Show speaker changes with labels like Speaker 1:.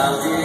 Speaker 1: I'll give